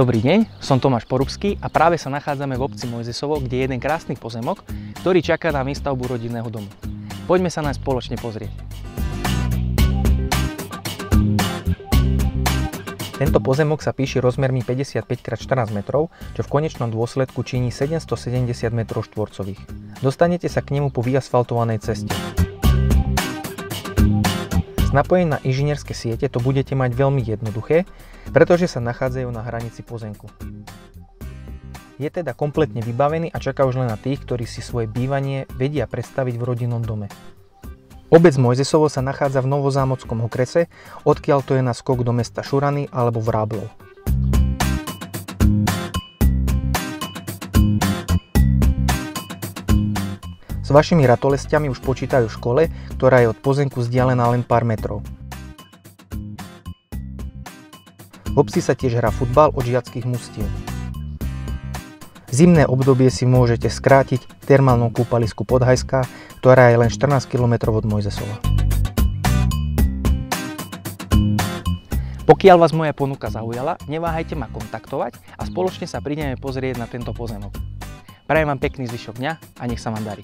Dobrý deň, som Tomáš Porubský a práve sa nachádzame v obci Mojzesovo, kde je jeden krásny pozemok, ktorý čaká na výstavbu rodinného domu. Poďme sa naň spoločne pozrieť. Tento pozemok sa píši rozmermi 55x14 metrov, čo v konečnom dôsledku činí 770 m štvorcových. Dostanete sa k nemu po vyasfaltovanej ceste. S napojením na inžinierské siete to budete mať veľmi jednoduché, pretože sa nachádzajú na hranici pozemku. Je teda kompletne vybavený a čaká už len na tých, ktorí si svoje bývanie vedia predstaviť v rodinnom dome. Obec Mojzesovo sa nachádza v Novozámockom okrese, odkiaľ to je na skok do mesta Šurany alebo Vráblov. S vašimi ratolestiami už počítajú v škole, ktorá je od pozemku vzdialená len pár metrov. V obci sa tiež hrá futbal od žiackých mustiev. Zimné obdobie si môžete skrátiť v termálnom kúpalisku Podhajská, ktorá je len 14 km od Mojzesova. Pokiaľ vás moja ponuka zaujala, neváhajte ma kontaktovať a spoločne sa prídeme pozrieť na tento pozemok. Prajem vám pekný zvyšok dňa a nech sa vám darí.